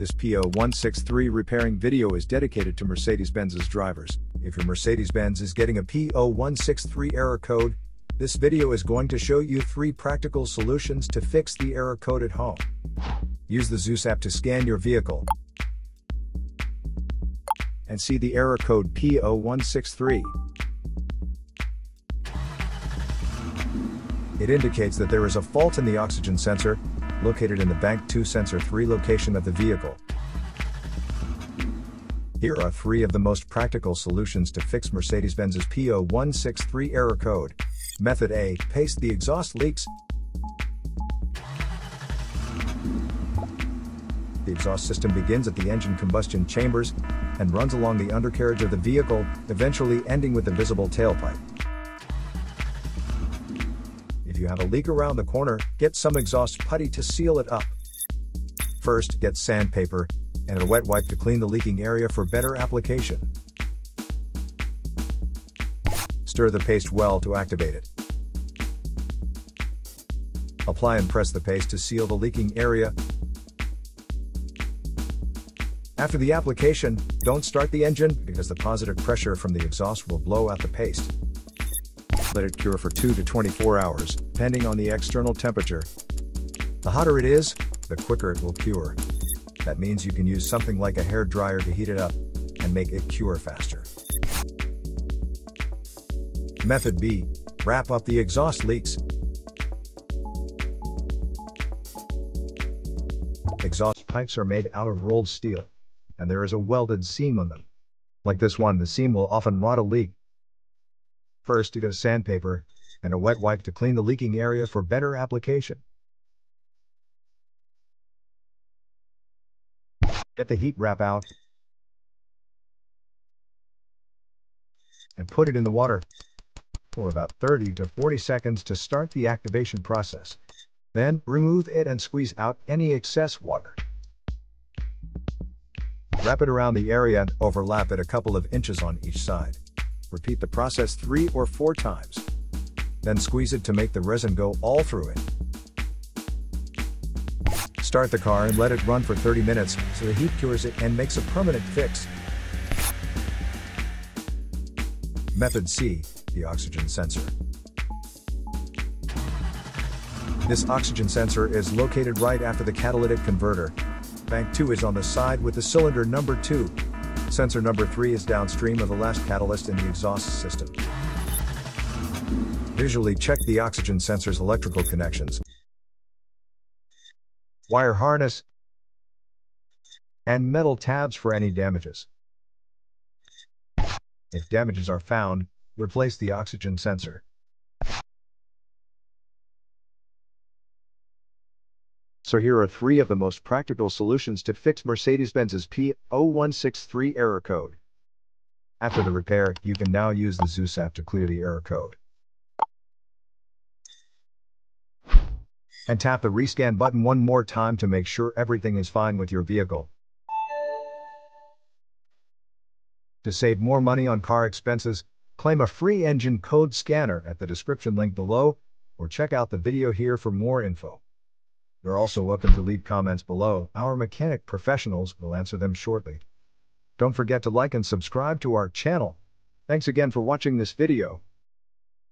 This P0163 repairing video is dedicated to Mercedes-Benz's drivers. If your Mercedes-Benz is getting a P0163 error code, this video is going to show you three practical solutions to fix the error code at home. Use the ZUS app to scan your vehicle and see the error code P0163. It indicates that there is a fault in the oxygen sensor, located in the Bank 2 Sensor 3 location of the vehicle. Here are three of the most practical solutions to fix Mercedes-Benz's P0163 error code. Method A, paste the exhaust leaks. The exhaust system begins at the engine combustion chambers and runs along the undercarriage of the vehicle, eventually ending with the visible tailpipe you have a leak around the corner, get some exhaust putty to seal it up. First, get sandpaper and a wet wipe to clean the leaking area for better application. Stir the paste well to activate it. Apply and press the paste to seal the leaking area. After the application, don't start the engine because the positive pressure from the exhaust will blow out the paste. Let it cure for 2 to 24 hours, depending on the external temperature. The hotter it is, the quicker it will cure. That means you can use something like a hair dryer to heat it up and make it cure faster. Method B. Wrap up the exhaust leaks. Exhaust pipes are made out of rolled steel, and there is a welded seam on them. Like this one, the seam will often rot a leak, First, get sandpaper and a wet wipe to clean the leaking area for better application. Get the heat wrap out and put it in the water for about 30 to 40 seconds to start the activation process. Then, remove it and squeeze out any excess water. Wrap it around the area and overlap it a couple of inches on each side. Repeat the process three or four times. Then squeeze it to make the resin go all through it. Start the car and let it run for 30 minutes so the heat cures it and makes a permanent fix. Method C, the oxygen sensor. This oxygen sensor is located right after the catalytic converter. Bank 2 is on the side with the cylinder number 2. Sensor number 3 is downstream of the last catalyst in the exhaust system. Visually check the oxygen sensor's electrical connections, wire harness, and metal tabs for any damages. If damages are found, replace the oxygen sensor. So here are three of the most practical solutions to fix Mercedes-Benz's P0163 error code. After the repair, you can now use the ZUS app to clear the error code. And tap the rescan button one more time to make sure everything is fine with your vehicle. To save more money on car expenses, claim a free engine code scanner at the description link below, or check out the video here for more info. You're also welcome to leave comments below. Our mechanic professionals will answer them shortly. Don't forget to like and subscribe to our channel. Thanks again for watching this video.